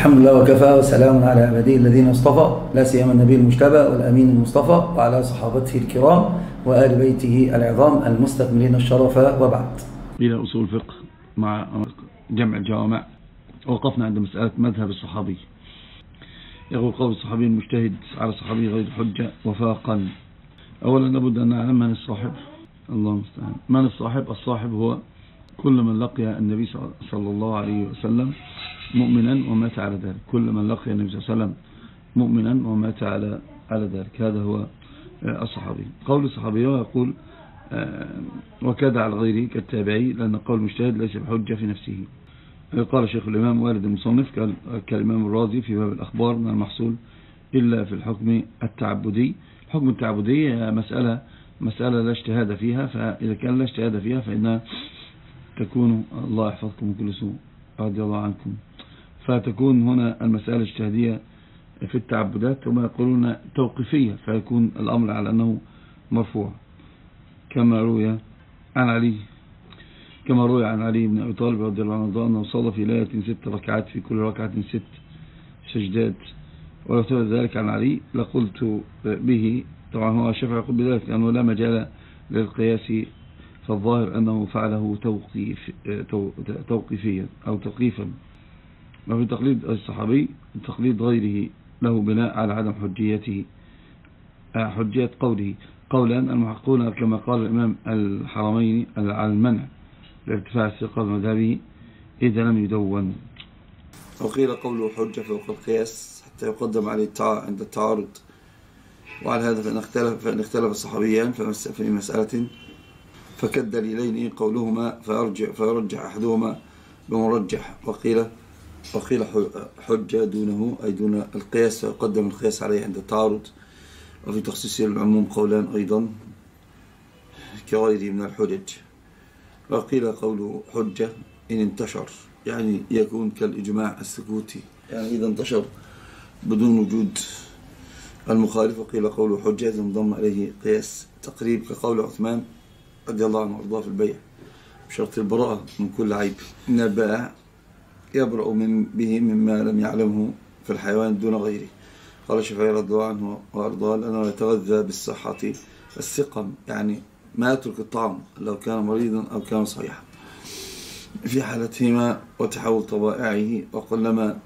الحمد لله وكفى وسلام على عباده الذين اصطفى لا سيما النبي المجتبى والأمين المصطفى وعلى صحابته الكرام وآل بيته العظام المستكملين الشرف وبعد. إلى أصول الفقه مع جمع الجوامع. وقفنا عند مسألة مذهب الصحابي. يقول قول الصحابي المجتهد على الصحابي غير حجة وفاقا. أولا لابد أن نعلم من الصاحب. الله المستعان. من الصاحب؟ الصاحب هو كل من لقي النبي صلى الله عليه وسلم مؤمنا ومات على ذلك. كل من لقي النبي صلى الله عليه وسلم مؤمنا ومات على على ذلك. هذا هو الصحابي. قول الصحابي يقول وكذا على غيره كالتابعي لأن قول المجتهد ليس بحجة في نفسه. قال شيخ الإمام والد المصنف كالإمام الرازي في باب الأخبار من المحصول إلا في الحكم التعبدي. الحكم التعبدي مسألة مسألة لا اجتهاد فيها فإذا كان لا اجتهاد فيها فإنها تكون الله يحفظكم كل سوء. رضي الله عنكم. فتكون هنا المسألة الاجتهادية في التعبدات وما يقولون توقيفية فيكون الأمر على أنه مرفوع. كما روي عن علي كما روي عن علي بن أبي طالب رضي الله عنه أنه صلى في ليلة ست ركعات في كل ركعة ست سجدات. ولو ثبت ذلك عن علي لقلت به طبعا هو الشافعي يقول بذلك لأنه لا مجال للقياس فالظاهر أنه فعله توقيف توقيفيا أو توقيفا وفي تقليد الصحابي تقليد غيره له بناء على عدم حجيته حجية قوله. قولا المحقون كما قال الإمام الحرمين على المنع لارتفاع الثقة بمذهبه إذا لم يدون. وقيل قوله حجة فوق القياس حتى يقدم عليه عند التعارض. وعلى هذا فإن اختلف, فإن اختلف الصحابيان في مسألة فكالدليلين قولهما فيرجع, فيرجع أحدهما بمرجح. وقيل وقيل حجة دونه أي دون القياس فيقدم القياس عليه عند التعارض وفي تخصيص العموم قولان أيضا كغيره من الحجج. وقيل قوله حجة إن انتشر يعني يكون كالإجماع السكوتي. يعني إذا انتشر بدون وجود المخالف وقيل قوله حجة إذا انضم إليه قياس تقريب كقول عثمان رضي الله عنه وأرضاه في البيع. بشرط البراءة من كل عيب. إن البائع يبرأ من به مما لم يعلمه في الحيوان دون غيره. قال الشافعي رضي الله عنه وأرضاه لأنه يتغذى بالصحة السقم يعني ما يترك الطعام لو كان مريضا أو كان صحيحا. في حالتهما وتحول طبائعه وقلما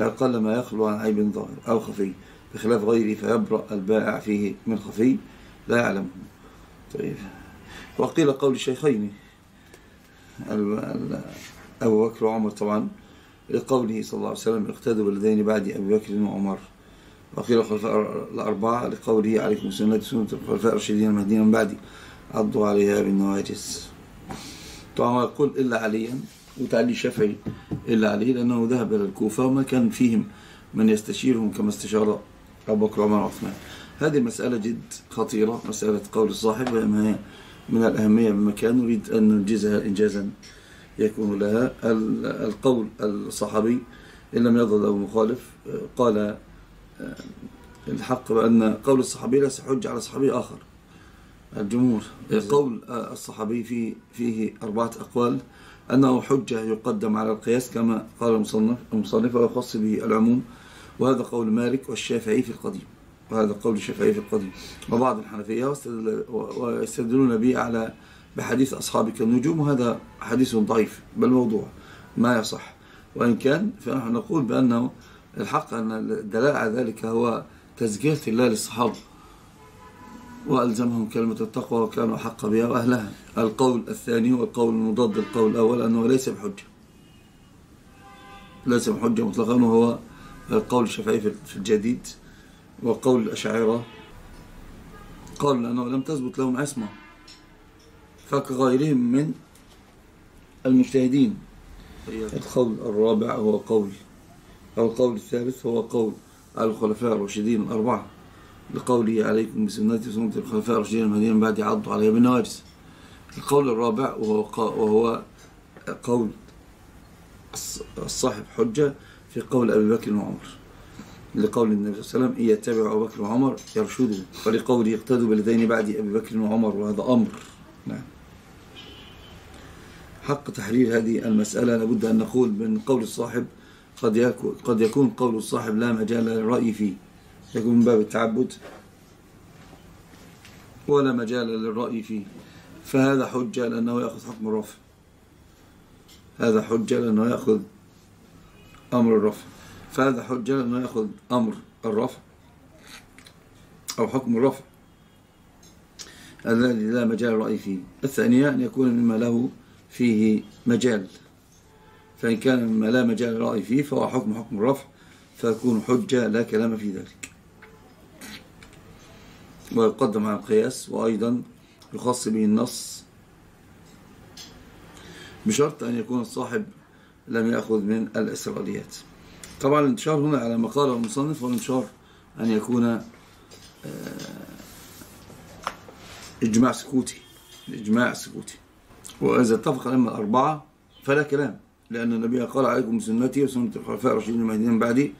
أقل ما يخلو عن عيب ظاهر أو خفي. بخلاف غيره فيبرأ البائع فيه من خفي لا يعلمه. طيب. وقيل قول الشيخين أبو بكر وعمر طبعا لقوله صلى الله عليه وسلم اقتدوا بالذين بعد أبي بكر وعمر. وقيل الخلفاء الأربعة لقوله عليكم سنة سنة الخلفاء الرشيدين المهديين من بعدي. عضوا عليها بالنواجس. طبعا يقول إلا عليا وتعلي الشافعي إلا علي لأنه ذهب إلى الكوفة وما كان فيهم من يستشيرهم كما استشار أبو بكر وعمر وعثمان. هذه المسألة جد خطيرة مسألة قول الصاحب وما هي من الأهمية بمكان نريد أن ننجزها إنجازا. يكون لها القول الصحابي إن لم يظل له مخالف. قال الحق بأن قول الصحابي ليس حج على صحابي آخر. الجمهور قول الصحابي فيه, فيه أربعة أقوال. أنه حجة يقدم على القياس كما قال المصنف المصنف ويخص به العموم. وهذا قول مالك والشافعي في القديم. وهذا قول الشافعي في القديم. وبعض الحنفية ويستدلون به على بحديث أصحابك النجوم وهذا حديث ضعيف بل موضوع. ما يصح. وإن كان فنحن نقول بأنه الحق أن الدلاء على ذلك هو تزكية الله للصحابة. وألزمهم كلمة التقوى وكانوا حق بها وأهلها. القول الثاني هو القول المضاد للقول الأول أنه ليس بحجة. ليس بحجة مطلقا وهو القول الشافعي في الجديد وقول الأشاعرة. قالوا لأنه لم تثبت لهم عصمة. فكغيرهم من المجتهدين. القول الرابع هو قول. القول الثالث هو قول الخلفاء الراشدين الأربعة. لقوله عليكم بسنتي وسنة الخلفاء الراشدين المهديين بعد عضوا عليها بالنواجس القول الرابع وهو, وهو قول الصاحب حجة في قول أبي بكر وعمر. لقول النبي صلى الله عليه وسلم يتبع أبو بكر وعمر يرشدوا ولقوله يقتدوا بالذين بعد أبي بكر وعمر وهذا أمر. نعم. حق تحرير هذه المسألة لابد أن نقول من قول الصاحب قد يكون, قد يكون قول الصاحب لا مجال للرأي فيه. يكون من باب التعبد ولا مجال للرأي فيه. فهذا حجة لأنه يأخذ حكم الرفع هذا حجة لأنه يأخذ أمر الرفع فهذا حجة لأنه يأخذ أمر الرفع أو حكم الرفع الذي لا مجال الرأي فيه. الثانية أن يكون مما له فيه مجال. فإن كان لا مجال الرأي فيه فهو حكم حكم الرفع فيكون حجة لا كلام في ذلك. ويقدم على القياس وأيضا يخص به النص. بشرط أن يكون الصاحب لم يأخذ من الإسرائيليات. طبعا الانتشار هنا على ما قاله المصنف والانتشار أن يكون آه، إجماع سكوتي إجماع سكوتي. وإذا اتفق الأئمة الأربعة فلا كلام لأن النبي قال عليكم بسنتي وسنة الخلفاء الراشدين المهديين بعدي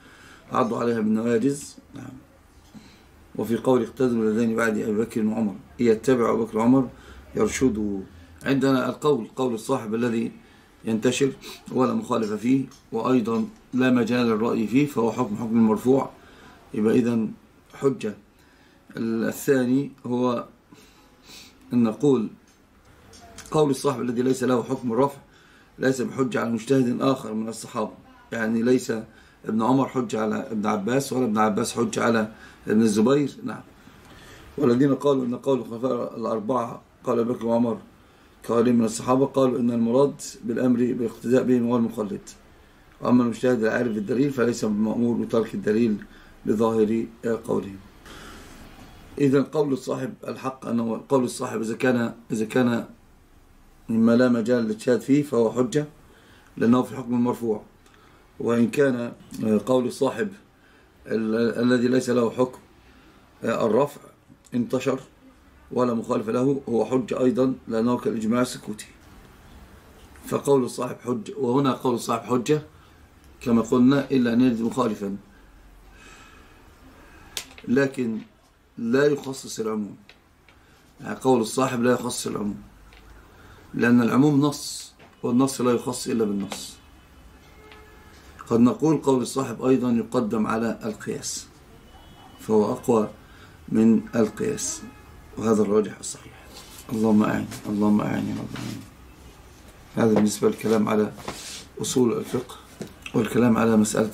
عضوا عليها بالنواجذ نعم. وفي قول اقتدوا الذين بعد أبي بكر وعمر يتبع أبو بكر وعمر يرشدوا. عندنا القول قول الصاحب الذي ينتشر ولا مخالف فيه وأيضا لا مجال للرأي فيه فهو حكم حكم المرفوع يبقى إذن حجة. الثاني هو أن نقول قول الصاحب الذي ليس له حكم الرفع ليس بحجة على مجتهد آخر من الصحابة. يعني ليس ابن عمر حجة على ابن عباس ولا ابن عباس حجة على ابن الزبير. نعم. والذين قالوا أن قول الخلفاء الأربعة قال بكر وعمر كغيرهم من الصحابة قالوا أن المراد بالأمر بالاقتداء بهم هو المخلد. وأما المجتهد العارف بالدليل فليس بمأمور بترك الدليل لظاهر قولهم. إذا قول الصاحب الحق أنه قول الصاحب إذا كان إذا كان مما لا مجال للشهاد فيه فهو حجة لأنه في حكم المرفوع وإن كان قول الصاحب الذي ليس له حكم الرفع انتشر ولا مخالف له هو حجة أيضا لأنه كالإجماع السكوتي. فقول الصاحب حجة وهنا قول الصاحب حجة كما قلنا إلا أن يجد مخالفا. لكن لا يخصص العموم. يعني قول الصاحب لا يخصص العموم. لأن العموم نص والنص لا يخص إلا بالنص. قد نقول قول الصاحب أيضا يقدم على القياس فهو أقوى من القياس وهذا الراجح الصحيح. اللهم أعين اللهم أعين يا رب العالمين. هذا بالنسبة للكلام على أصول الفقه والكلام على مسألة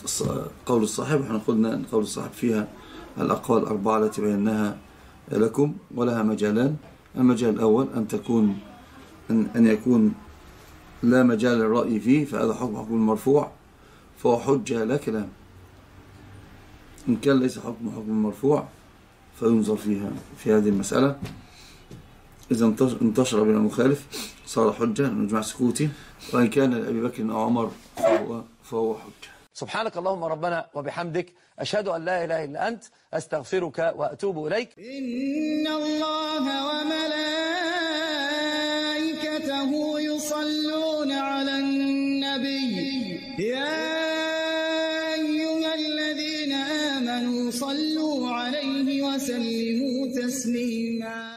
قول الصاحب. إحنا قلنا أن قول الصاحب فيها الأقوال الأربعة التي بيناها لكم ولها مجالان. المجال الأول أن تكون أن, أن يكون لا مجال للرأي فيه فهذا حكم حكم المرفوع فهو حجة لا كلام. إن كان ليس حكم حكم المرفوع فينظر فيها في هذه المسألة. إذا انتشر بين المخالف صار حجة المجمع سكوتي. وإن كان لأبي بكر أو عمر فهو, فهو حجة. سبحانك اللهم ربنا وبحمدك أشهد أن لا إله إلا أنت أستغفرك وأتوب إليك. إن الله وملائكته يا أيها الذين آمنوا صلوا عليه وسلموا تسليما.